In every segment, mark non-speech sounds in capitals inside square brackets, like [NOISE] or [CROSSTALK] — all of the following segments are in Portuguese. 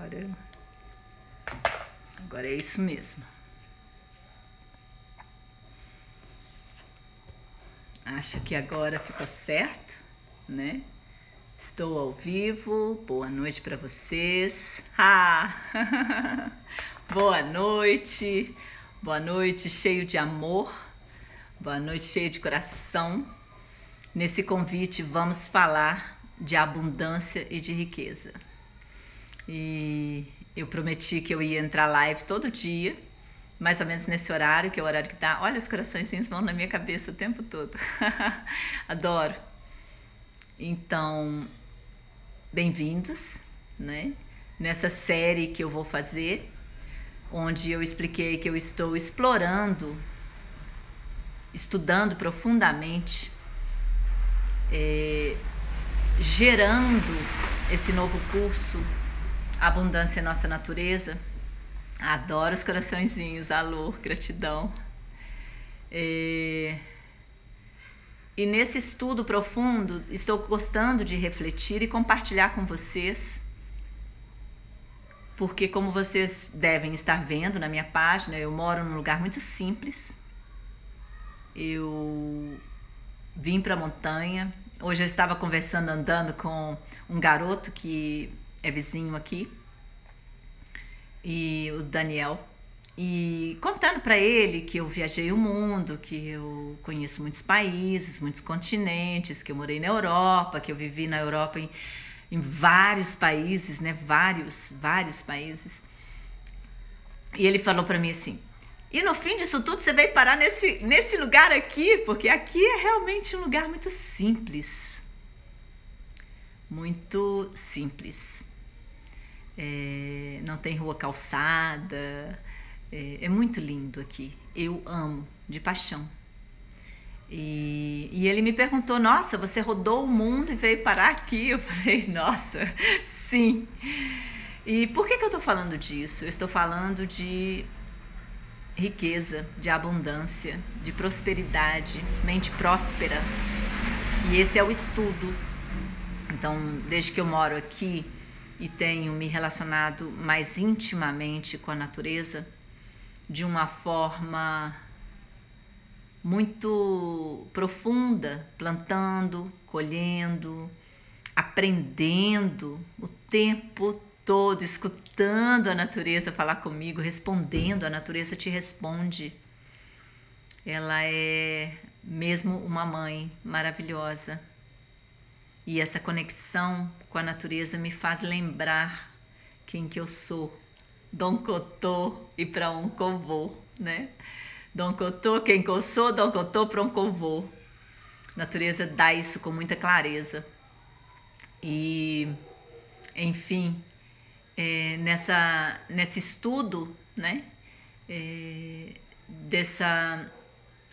Agora. Agora é isso mesmo. Acho que agora ficou certo, né? Estou ao vivo. Boa noite para vocês. Ah! [LAUGHS] Boa noite. Boa noite, cheio de amor. Boa noite, cheio de coração. Nesse convite vamos falar de abundância e de riqueza. E eu prometi que eu ia entrar live todo dia, mais ou menos nesse horário, que é o horário que tá. Olha, os coraçõezinhos vão na minha cabeça o tempo todo. [LAUGHS] Adoro. Então, bem-vindos, né? Nessa série que eu vou fazer, onde eu expliquei que eu estou explorando, estudando profundamente, é, gerando esse novo curso Abundância é Nossa Natureza. Adoro os coraçõezinhos, alô, gratidão. É... E nesse estudo profundo, estou gostando de refletir e compartilhar com vocês, porque, como vocês devem estar vendo na minha página, eu moro num lugar muito simples. Eu vim para a montanha. Hoje eu estava conversando, andando com um garoto que é vizinho aqui, e o Daniel, e contando para ele que eu viajei o mundo, que eu conheço muitos países, muitos continentes, que eu morei na Europa, que eu vivi na Europa em, em vários países, né? Vários, vários países. E ele falou para mim assim: e no fim disso tudo você veio parar nesse, nesse lugar aqui, porque aqui é realmente um lugar muito simples. Muito simples é, não tem rua calçada. É, é, muito lindo aqui. Eu amo de paixão. E, e ele me perguntou: Nossa, você rodou o mundo e veio parar aqui? Eu falei: Nossa, sim. E por que, que eu estou falando disso? Eu estou falando de riqueza, de abundância, de prosperidade, mente próspera. E esse é o estudo. Então, desde que eu moro aqui, e tenho me relacionado mais intimamente com a natureza de uma forma muito profunda, plantando, colhendo, aprendendo o tempo todo, escutando a natureza falar comigo, respondendo, a natureza te responde. Ela é mesmo uma mãe maravilhosa e essa conexão com a natureza me faz lembrar quem que eu sou. Dom Cotô e para eu vou, né? Dom Cotô, quem que eu sou, Dom Cotô, para onde eu vou. natureza dá isso com muita clareza. E, enfim, é, nessa, nesse estudo, né? É, dessa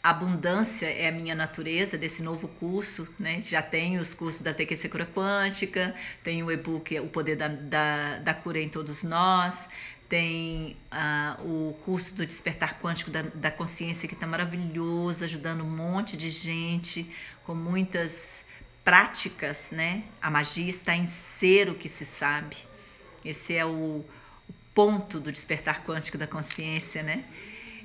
abundância é a minha natureza desse novo curso, né? Já tenho os cursos da TQC Cura Quântica, tem o e-book O Poder da, da, da Cura em Todos Nós, tem uh, o curso do Despertar Quântico da, da Consciência que está maravilhoso, ajudando um monte de gente com muitas práticas, né? A magia está em ser o que se sabe. Esse é o, o ponto do Despertar Quântico da Consciência, né?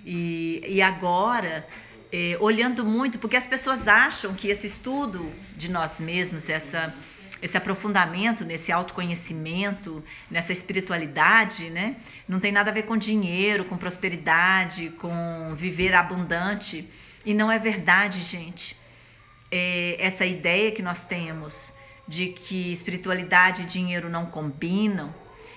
E, e agora é, olhando muito, porque as pessoas acham que esse estudo de nós mesmos, essa, esse aprofundamento nesse autoconhecimento, nessa espiritualidade, né, não tem nada a ver com dinheiro, com prosperidade, com viver abundante. E não é verdade, gente. É essa ideia que nós temos de que espiritualidade e dinheiro não combinam,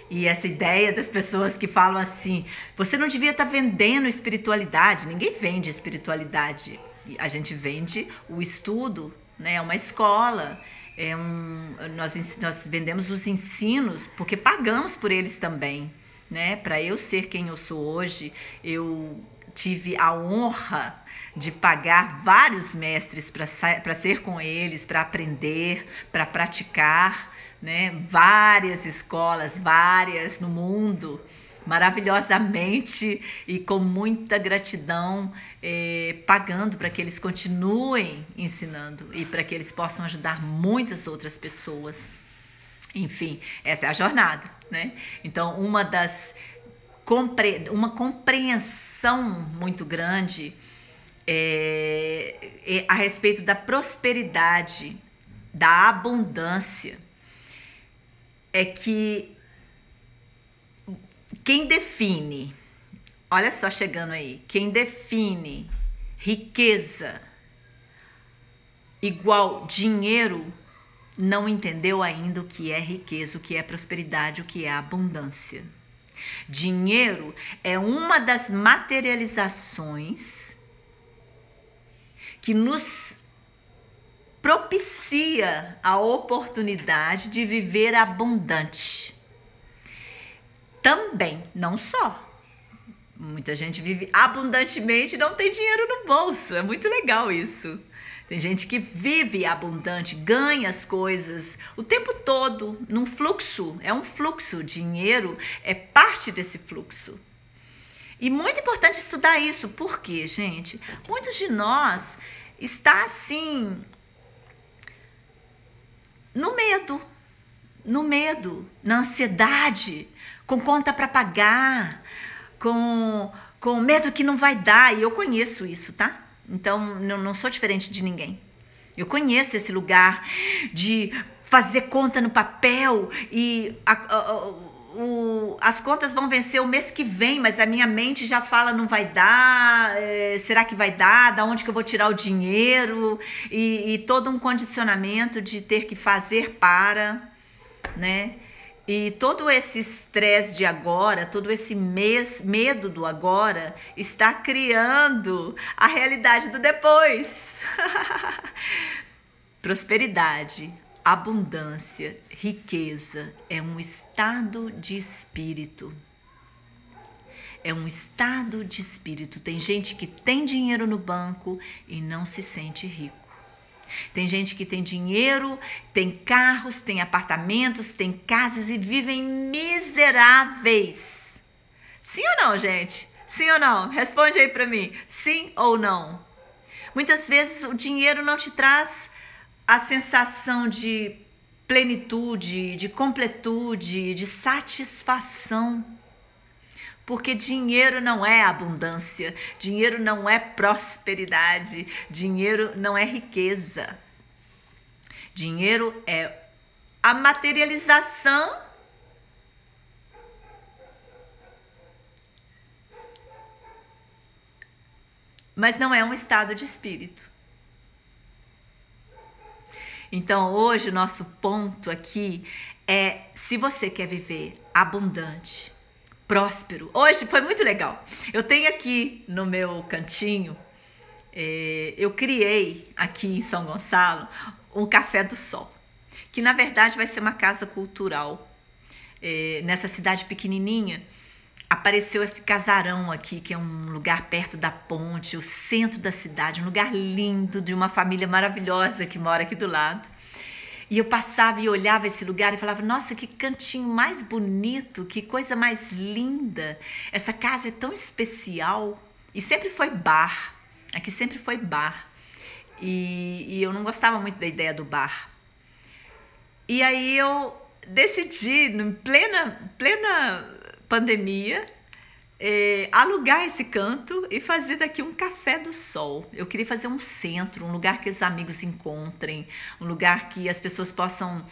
e essa ideia das pessoas que falam assim: você não devia estar tá vendendo espiritualidade. Ninguém vende espiritualidade. A gente vende o estudo, né? É uma escola. É um, nós, nós vendemos os ensinos porque pagamos por eles também. Né? Para eu ser quem eu sou hoje, eu tive a honra de pagar vários mestres para ser com eles, para aprender, para praticar né? Várias escolas, várias no mundo, maravilhosamente e com muita gratidão, eh, pagando para que eles continuem ensinando e para que eles possam ajudar muitas outras pessoas. Enfim, essa é a jornada, né? Então, uma das uma compreensão muito grande é, é a respeito da prosperidade, da abundância, é que quem define, olha só chegando aí, quem define riqueza igual dinheiro não entendeu ainda o que é riqueza, o que é prosperidade, o que é abundância. Dinheiro é uma das materializações que nos propicia a oportunidade de viver abundante. Também, não só. Muita gente vive abundantemente e não tem dinheiro no bolso. É muito legal isso. Tem gente que vive abundante, ganha as coisas o tempo todo, num fluxo. É um fluxo. Dinheiro é parte desse fluxo. E muito importante estudar isso, porque, gente, muitos de nós está assim no medo, no medo, na ansiedade, com conta para pagar, com com medo que não vai dar. E eu conheço isso, tá? Então, não, não sou diferente de ninguém. Eu conheço esse lugar de fazer conta no papel e a, a, o, as contas vão vencer o mês que vem, mas a minha mente já fala não vai dar, é, será que vai dar? Da onde que eu vou tirar o dinheiro? E, e todo um condicionamento de ter que fazer para, né? E todo esse estresse de agora, todo esse mês, medo do agora, está criando a realidade do depois. [LAUGHS] Prosperidade, abundância, riqueza é um estado de espírito. É um estado de espírito. Tem gente que tem dinheiro no banco e não se sente rico. Tem gente que tem dinheiro, tem carros, tem apartamentos, tem casas e vivem miseráveis. Sim ou não, gente? Sim ou não? Responde aí para mim. Sim ou não? Muitas vezes o dinheiro não te traz a sensação de plenitude, de completude, de satisfação. Porque dinheiro não é abundância, dinheiro não é prosperidade, dinheiro não é riqueza. Dinheiro é a materialização mas não é um estado de espírito. Então, hoje nosso ponto aqui é se você quer viver abundante, próspero. Hoje foi muito legal. Eu tenho aqui no meu cantinho, é, eu criei aqui em São Gonçalo um Café do Sol, que na verdade vai ser uma casa cultural. É, nessa cidade pequenininha, apareceu esse casarão aqui, que é um lugar perto da ponte, o centro da cidade, um lugar lindo de uma família maravilhosa que mora aqui do lado. E eu passava e olhava esse lugar e falava: Nossa, que cantinho mais bonito, que coisa mais linda. Essa casa é tão especial. E sempre foi bar. Aqui sempre foi bar. E, e eu não gostava muito da ideia do bar. E aí eu decidi, em plena, plena pandemia, é, alugar esse canto e fazer daqui um café do sol. Eu queria fazer um centro, um lugar que os amigos encontrem, um lugar que as pessoas possam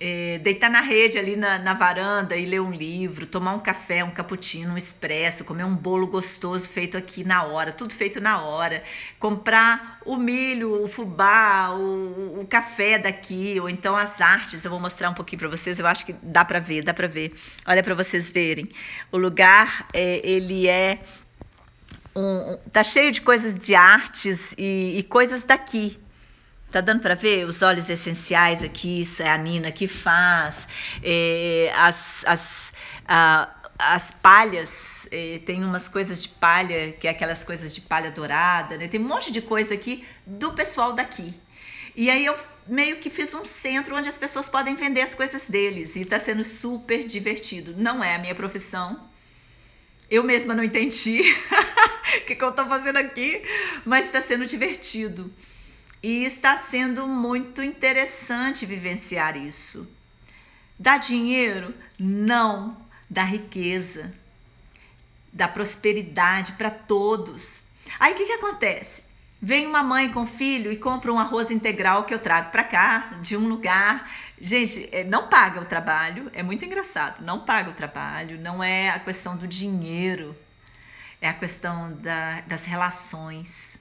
é, deitar na rede ali na, na, varanda e ler um livro, tomar um café, um cappuccino, um expresso, comer um bolo gostoso feito aqui na hora, tudo feito na hora, comprar o milho, o fubá, o, o café daqui, ou então as artes, eu vou mostrar um pouquinho para vocês, eu acho que dá para ver, dá para ver. Olha para vocês verem. O lugar, é, ele é um, tá cheio de coisas de artes e, e coisas daqui, Tá dando para ver os óleos essenciais aqui? Isso é a Nina que faz. É, as, as, as palhas, é, tem umas coisas de palha, que é aquelas coisas de palha dourada, né? Tem um monte de coisa aqui do pessoal daqui. E aí eu meio que fiz um centro onde as pessoas podem vender as coisas deles. E tá sendo super divertido. Não é a minha profissão. Eu mesma não entendi [LAUGHS] o que, que eu tô fazendo aqui, mas está sendo divertido. E está sendo muito interessante vivenciar isso. Dá dinheiro? Não. Dá riqueza, dá prosperidade para todos. Aí o que, que acontece? Vem uma mãe com filho e compra um arroz integral que eu trago para cá, de um lugar. Gente, é, não paga o trabalho, é muito engraçado. Não paga o trabalho, não é a questão do dinheiro, é a questão da, das relações,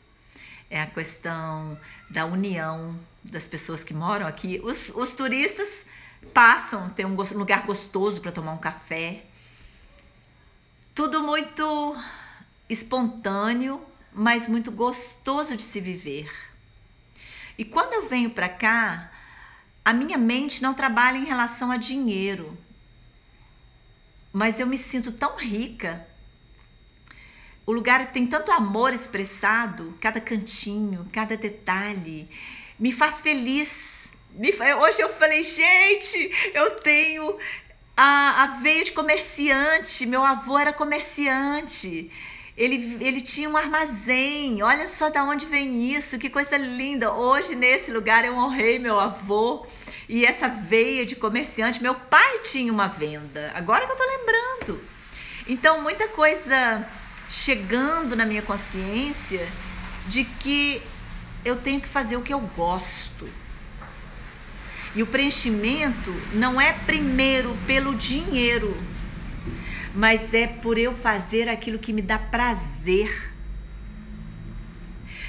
é a questão da união das pessoas que moram aqui. Os, os turistas passam, tem um lugar gostoso para tomar um café. Tudo muito espontâneo, mas muito gostoso de se viver. E quando eu venho para cá, a minha mente não trabalha em relação a dinheiro, mas eu me sinto tão rica. O lugar tem tanto amor expressado, cada cantinho, cada detalhe, me faz feliz Hoje eu falei, gente, eu tenho a, a veia de comerciante. Meu avô era comerciante. Ele, ele tinha um armazém. Olha só da onde vem isso, que coisa linda. Hoje, nesse lugar, eu honrei meu avô e essa veia de comerciante. Meu pai tinha uma venda, agora que eu tô lembrando. Então, muita coisa chegando na minha consciência de que eu tenho que fazer o que eu gosto e o preenchimento não é primeiro pelo dinheiro, mas é por eu fazer aquilo que me dá prazer.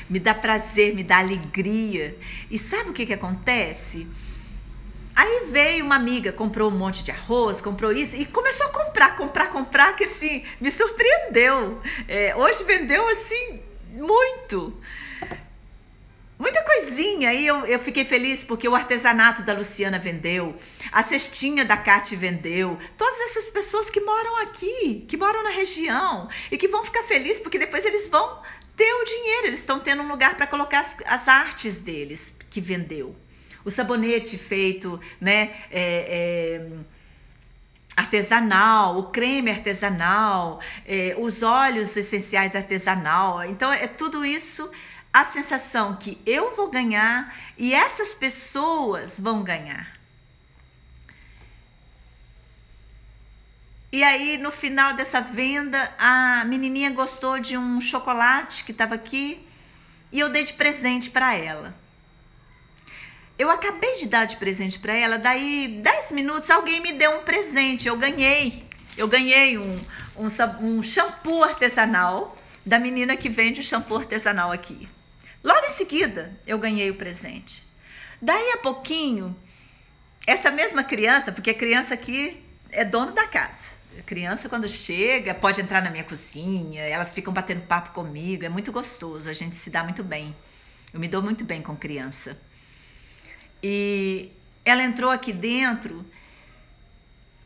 Me dá prazer, me dá alegria. E sabe o que, que acontece? Aí veio uma amiga, comprou um monte de arroz, comprou isso e começou a comprar, comprar, comprar, que assim, me surpreendeu. É, hoje vendeu assim muito muita coisinha. E eu, eu fiquei feliz porque o artesanato da Luciana vendeu, a cestinha da Cate vendeu. Todas essas pessoas que moram aqui, que moram na região e que vão ficar felizes porque depois eles vão ter o dinheiro, eles estão tendo um lugar para colocar as, as, artes deles que vendeu. O sabonete feito, né? É, é, artesanal, o creme artesanal, é, os óleos essenciais artesanal. Então, é tudo isso a sensação que eu vou ganhar e essas pessoas vão ganhar. E aí, no final dessa venda, a menininha gostou de um chocolate que estava aqui e eu dei de presente para ela. Eu acabei de dar de presente para ela, daí 10 minutos alguém me deu um presente, eu ganhei. Eu ganhei um, um, um shampoo artesanal da menina que vende o shampoo artesanal aqui. Logo em seguida, eu ganhei o presente. Daí a pouquinho, essa mesma criança, porque a criança aqui é dono da casa. A criança, quando chega, pode entrar na minha cozinha, elas ficam batendo papo comigo, é muito gostoso, a gente se dá muito bem. Eu me dou muito bem com criança. E ela entrou aqui dentro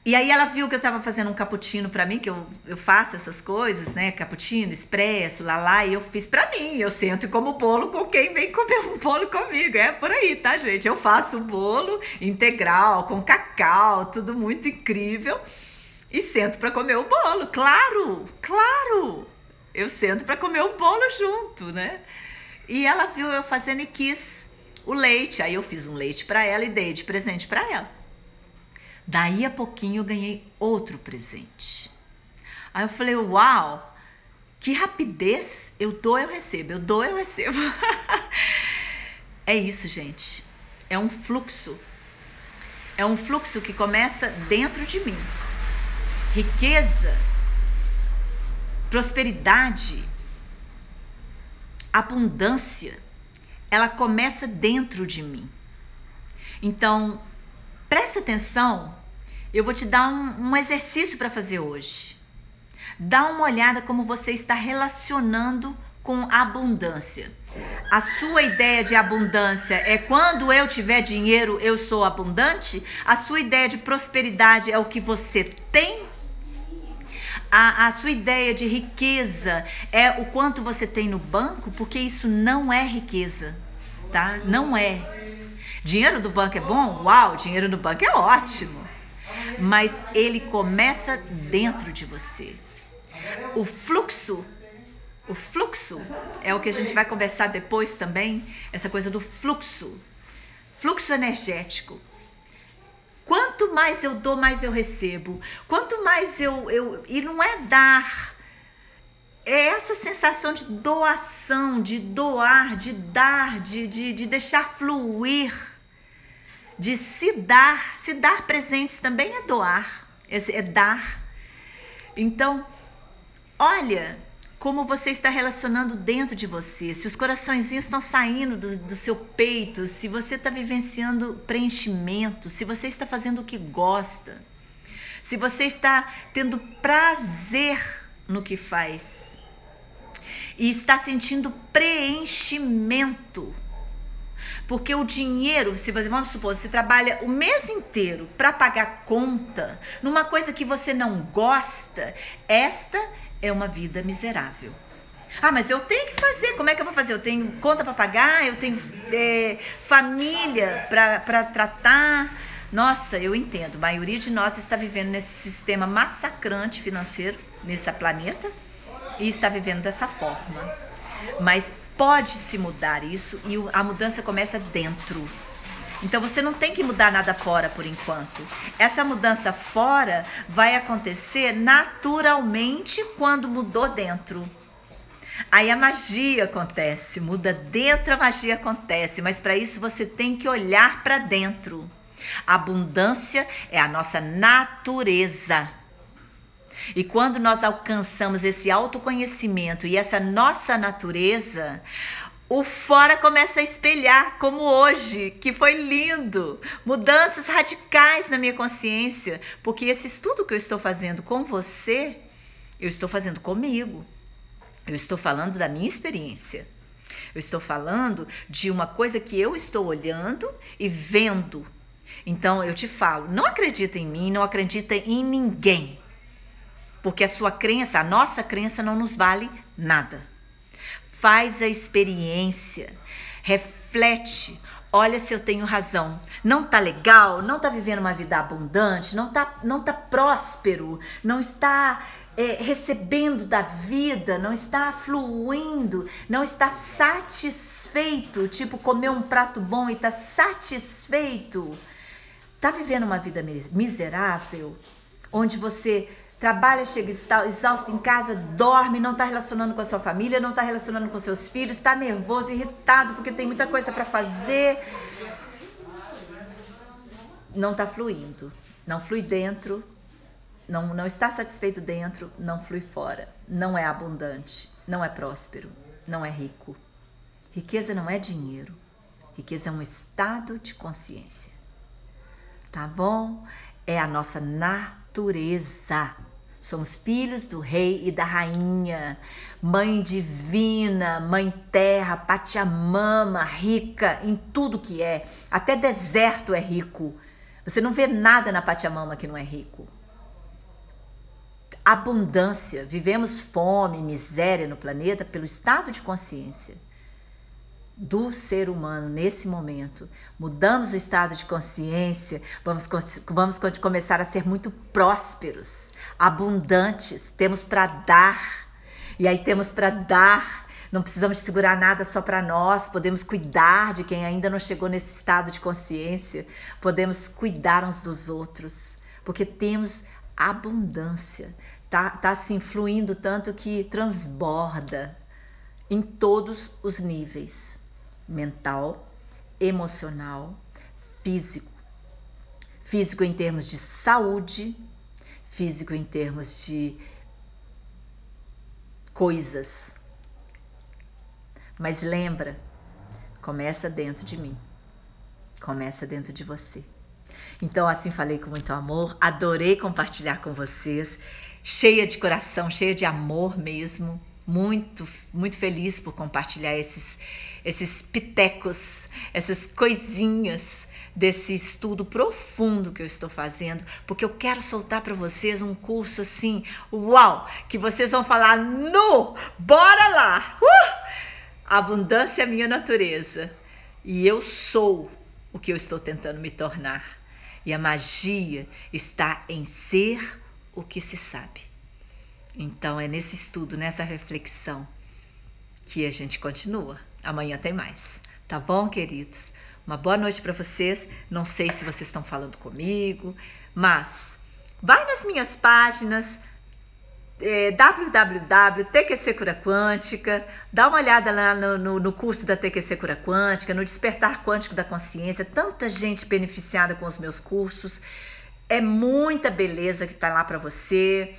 e aí ela viu que eu estava fazendo um cappuccino para mim, que eu, eu faço essas coisas, né? Cappuccino, expresso, lá lá, e eu fiz para mim. Eu sento e como bolo com quem vem comer um bolo comigo. É por aí, tá, gente? Eu faço o bolo integral, com cacau, tudo muito incrível. E sento para comer o bolo, claro, claro. Eu sento para comer o bolo junto, né? E ela viu eu fazendo e quis o leite. Aí eu fiz um leite para ela e dei de presente para ela. Daí a pouquinho eu ganhei outro presente. Aí eu falei: Uau, que rapidez! Eu dou, eu recebo, eu dou, eu recebo. [LAUGHS] é isso, gente. É um fluxo. É um fluxo que começa dentro de mim. Riqueza, prosperidade, abundância, ela começa dentro de mim. Então, Presta atenção, eu vou te dar um, um exercício para fazer hoje. Dá uma olhada como você está relacionando com abundância. A sua ideia de abundância é quando eu tiver dinheiro, eu sou abundante? A sua ideia de prosperidade é o que você tem? A, a sua ideia de riqueza é o quanto você tem no banco? Porque isso não é riqueza, tá? Não é. Dinheiro do banco é bom? Uau, dinheiro no banco é ótimo. Mas ele começa dentro de você. O fluxo, o fluxo é o que a gente vai conversar depois também, essa coisa do fluxo. Fluxo energético. Quanto mais eu dou, mais eu recebo. Quanto mais eu. eu e não é dar. É essa sensação de doação, de doar, de dar, de, de, de deixar fluir, de se dar. Se dar presentes também é doar, é, é dar. Então, olha, como você está relacionando dentro de você, se os coraçõezinhos estão saindo do, do seu peito, se você está vivenciando preenchimento, se você está fazendo o que gosta, se você está tendo prazer no que faz e está sentindo preenchimento. Porque o dinheiro, se você, vamos supor, você trabalha o mês inteiro para pagar conta numa coisa que você não gosta, esta é uma vida miserável. Ah, mas eu tenho que fazer. Como é que eu vou fazer? Eu tenho conta para pagar, eu tenho é, família para tratar. Nossa, eu entendo. A maioria de nós está vivendo nesse sistema massacrante financeiro, nesse planeta, e está vivendo dessa forma. Mas pode se mudar isso e a mudança começa dentro. Então você não tem que mudar nada fora por enquanto. Essa mudança fora vai acontecer naturalmente quando mudou dentro. Aí a magia acontece, muda dentro a magia acontece, mas para isso você tem que olhar para dentro. A abundância é a nossa natureza. E quando nós alcançamos esse autoconhecimento e essa nossa natureza, o fora começa a espelhar, como hoje, que foi lindo. Mudanças radicais na minha consciência, porque esse estudo que eu estou fazendo com você, eu estou fazendo comigo. Eu estou falando da minha experiência. Eu estou falando de uma coisa que eu estou olhando e vendo. Então eu te falo, não acredita em mim, não acredita em ninguém. Porque a sua crença, a nossa crença não nos vale nada faz a experiência, reflete, olha se eu tenho razão. Não tá legal, não tá vivendo uma vida abundante, não tá, não tá próspero, não está é, recebendo da vida, não está fluindo, não está satisfeito, tipo comer um prato bom e tá satisfeito. Tá vivendo uma vida miserável, onde você trabalha, chega exausto em casa, dorme, não está relacionando com a sua família, não está relacionando com seus filhos, está nervoso, irritado porque tem muita coisa para fazer. Não está fluindo, não flui dentro, não, não está satisfeito dentro, não flui fora, não é abundante, não é próspero, não é rico. Riqueza não é dinheiro, riqueza é um estado de consciência. Tá bom? É a nossa natureza. Somos filhos do rei e da rainha, mãe divina, mãe terra, Pachamama, rica em tudo que é. Até deserto é rico. Você não vê nada na Pachamama que não é rico. Abundância, vivemos fome, miséria no planeta pelo estado de consciência do ser humano nesse momento. Mudamos o estado de consciência, vamos, vamos começar a ser muito prósperos abundantes, temos para dar. E aí temos para dar. Não precisamos segurar nada só para nós, podemos cuidar de quem ainda não chegou nesse estado de consciência, podemos cuidar uns dos outros, porque temos abundância. Tá, tá assim fluindo tanto que transborda em todos os níveis: mental, emocional, físico. Físico em termos de saúde, físico em termos de coisas. Mas lembra, começa dentro de mim. Começa dentro de você. Então, assim falei com muito amor, adorei compartilhar com vocês, cheia de coração, cheia de amor mesmo. Muito, muito feliz por compartilhar esses, esses pitecos, essas coisinhas desse estudo profundo que eu estou fazendo, porque eu quero soltar para vocês um curso assim, uau, que vocês vão falar no, bora lá. Uh! abundância é minha natureza e eu sou o que eu estou tentando me tornar. E a magia está em ser o que se sabe. Então é nesse estudo, nessa reflexão que a gente continua. Amanhã tem mais. Tá bom, queridos? Uma boa noite para vocês. Não sei se vocês estão falando comigo, mas vai nas minhas páginas é, www TQC Cura Quântica, dá uma olhada lá no, no, no, curso da TQC Cura Quântica, no Despertar Quântico da Consciência, tanta gente beneficiada com os meus cursos, é muita beleza que está lá para você.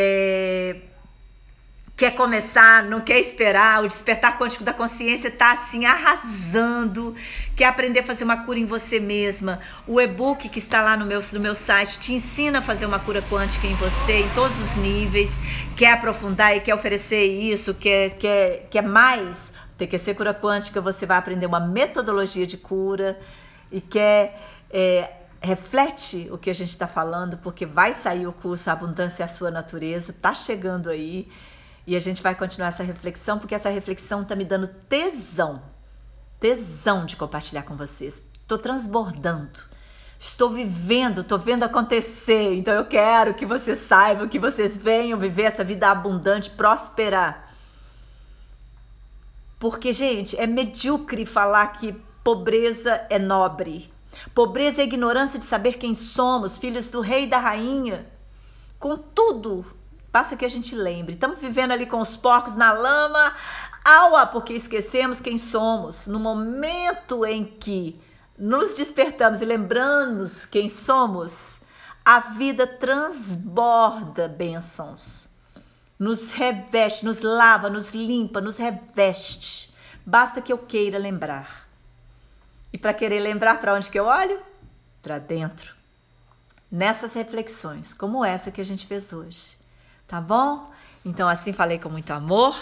É, quer começar, não quer esperar, o despertar quântico da consciência está assim arrasando, quer aprender a fazer uma cura em você mesma. O e-book que está lá no meu, no meu site te ensina a fazer uma cura quântica em você, em todos os níveis, quer aprofundar e quer oferecer isso, quer, quer, quer mais. TQC Cura Quântica, você vai aprender uma metodologia de cura e quer. É, reflete o que a gente está falando, porque vai sair o curso Abundância é a Sua Natureza, está chegando aí. E a gente vai continuar essa reflexão, porque essa reflexão está me dando tesão, tesão de compartilhar com vocês. Estou transbordando, estou vivendo, estou vendo acontecer. Então eu quero que vocês saibam, que vocês venham viver essa vida abundante, prosperar. Porque, gente, é medíocre falar que pobreza é nobre. Pobreza é ignorância de saber quem somos, filhos do rei e da rainha. Com tudo Basta que a gente lembre. Estamos vivendo ali com os porcos na lama, aua, porque esquecemos quem somos. No momento em que nos despertamos e lembramos quem somos, a vida transborda bênçãos. Nos reveste, nos lava, nos limpa, nos reveste. Basta que eu queira lembrar. E para querer lembrar, para onde que eu olho? Para dentro. Nessas reflexões, como essa que a gente fez hoje tá bom? Então, assim falei com muito amor.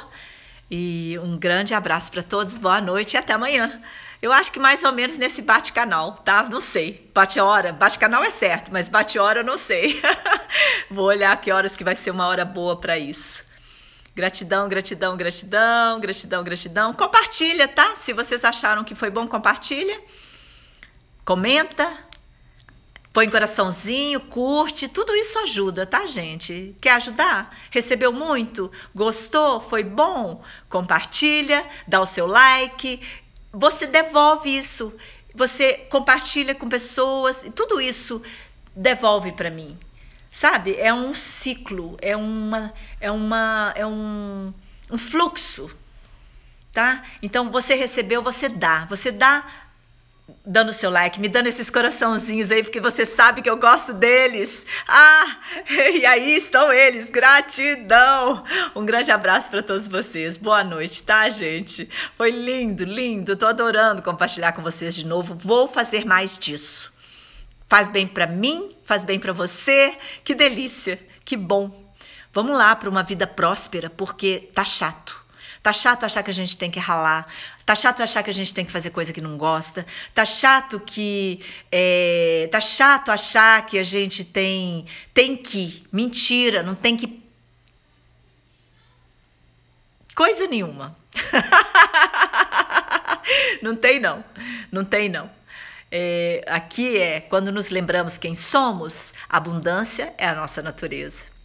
E um grande abraço para todos, boa noite e até amanhã. Eu acho que mais ou menos nesse bate-canal, tá? Não sei. Bate-hora, bate-canal é certo, mas bate-hora eu não sei. [LAUGHS] Vou olhar que horas que vai ser uma hora boa para isso. Gratidão, gratidão, gratidão, gratidão, gratidão. Compartilha, tá? Se vocês acharam que foi bom, compartilha. Comenta, Põe coraçãozinho, curte, tudo isso ajuda, tá, gente? Quer ajudar? Recebeu muito? Gostou? Foi bom? Compartilha, dá o seu like, você devolve isso. Você compartilha com pessoas, tudo isso devolve para mim. Sabe? É um ciclo, é uma é uma é um, um fluxo, tá? Então você recebeu, você dá. Você dá dando seu like, me dando esses coraçãozinhos aí, porque você sabe que eu gosto deles. Ah, [LAUGHS] e aí estão eles. Gratidão. Um grande abraço para todos vocês. Boa noite, tá, gente? Foi lindo, lindo. Tô adorando compartilhar com vocês de novo. Vou fazer mais disso. Faz bem para mim, faz bem para você. Que delícia, que bom. Vamos lá para uma vida próspera, porque tá chato. Tá chato achar que a gente tem que ralar. Tá chato achar que a gente tem que fazer coisa que não gosta. Tá chato que. É, tá chato achar que a gente tem, tem que. Mentira, não tem que. Coisa nenhuma. [LAUGHS] não tem, não. Não tem, não. É, aqui é quando nos lembramos quem somos, abundância é a nossa natureza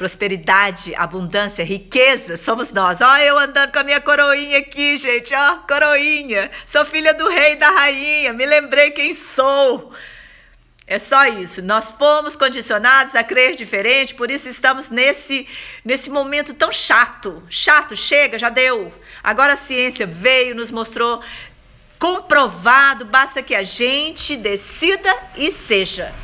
prosperidade, abundância, riqueza, somos nós. Ó, eu andando com a minha coroinha aqui, gente, ó, coroinha. Sou filha do rei e da rainha, me lembrei quem sou. É só isso. Nós fomos condicionados a crer diferente, por isso estamos nesse nesse momento tão chato. Chato, chega, já deu. Agora a ciência veio, nos mostrou comprovado, basta que a gente decida e seja.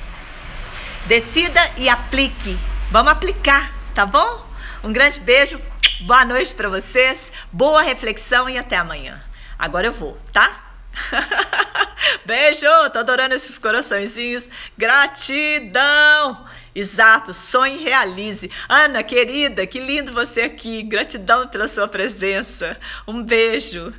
Decida e aplique. Vamos aplicar, tá bom? Um grande beijo, boa noite para vocês, boa reflexão e até amanhã. Agora eu vou, tá? [LAUGHS] Beijo, tô adorando esses coraçõezinhos. Gratidão! Exato, sonhe e realize. Ana, querida, que lindo você aqui. Gratidão pela sua presença. Um beijo.